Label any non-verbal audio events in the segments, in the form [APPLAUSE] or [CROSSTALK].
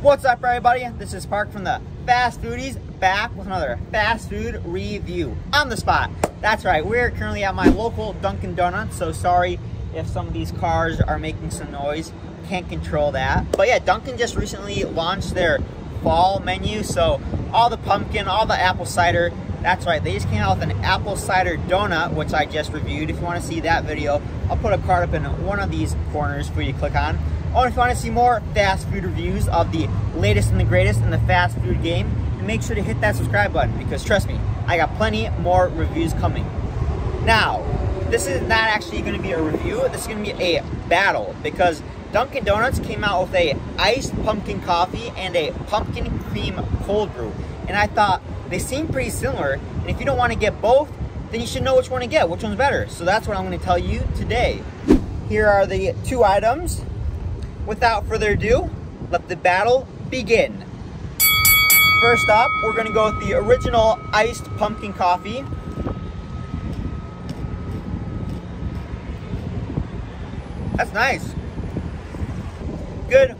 What's up, everybody? This is Park from the Fast Foodies back with another fast food review on the spot. That's right, we're currently at my local Dunkin' Donuts, so sorry if some of these cars are making some noise. Can't control that. But yeah, Dunkin' just recently launched their fall menu, so all the pumpkin, all the apple cider, that's right, they just came out with an apple cider donut, which I just reviewed. If you want to see that video, I'll put a card up in one of these corners for you to click on. Or if you want to see more fast food reviews of the latest and the greatest in the fast food game, make sure to hit that subscribe button because trust me, I got plenty more reviews coming. Now, this is not actually going to be a review, this is going to be a battle because Dunkin' Donuts came out with a iced pumpkin coffee and a pumpkin cream cold brew. And I thought they seem pretty similar, and if you don't want to get both, then you should know which one to get, which one's better. So that's what I'm going to tell you today. Here are the two items without further ado, let the battle begin. First up, we're gonna go with the original iced pumpkin coffee. That's nice. Good,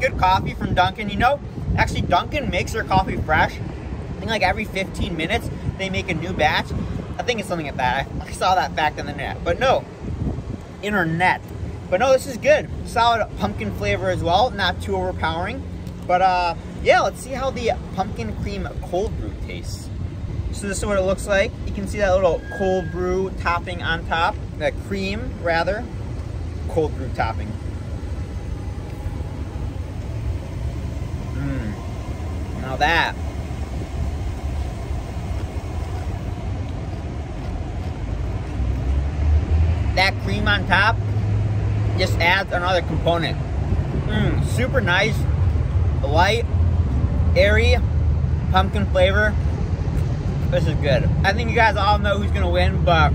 good coffee from Dunkin'. You know, actually Dunkin' makes their coffee fresh. I think like every 15 minutes, they make a new batch. I think it's something like that. I saw that fact on the net, but no, internet. But no, this is good. Solid pumpkin flavor as well, not too overpowering. But uh, yeah, let's see how the pumpkin cream cold brew tastes. So this is what it looks like. You can see that little cold brew topping on top, that cream rather, cold brew topping. Now that. That cream on top just adds another component. Mmm, super nice, light, airy, pumpkin flavor. This is good. I think you guys all know who's gonna win, but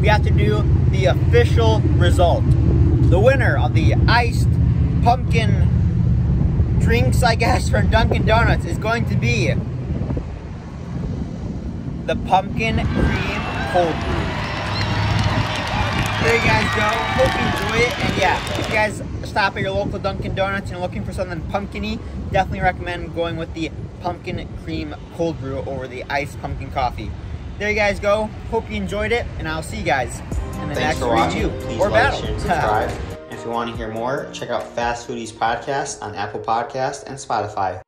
we have to do the official result. The winner of the iced pumpkin drinks, I guess, from Dunkin' Donuts is going to be the pumpkin cream cold brew there you guys go. Hope you enjoy it. And yeah, if you guys stop at your local Dunkin' Donuts and looking for something pumpkiny, definitely recommend going with the pumpkin cream cold brew over the iced pumpkin coffee. There you guys go. Hope you enjoyed it, and I'll see you guys in the Thanks next review Please or like, battle. share, subscribe. [LAUGHS] if you want to hear more, check out Fast Foodies Podcast on Apple Podcast and Spotify.